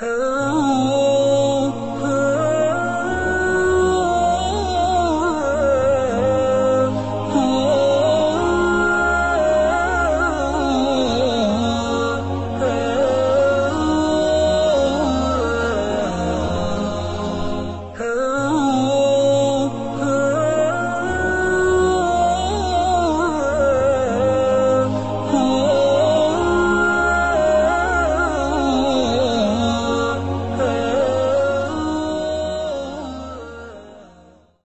Oh